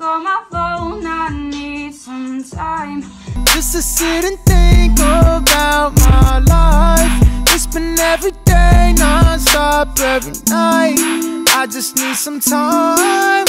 call my phone, I need some time. Just to sit and think about my life. It's been every day, non-stop, every night. I just need some time.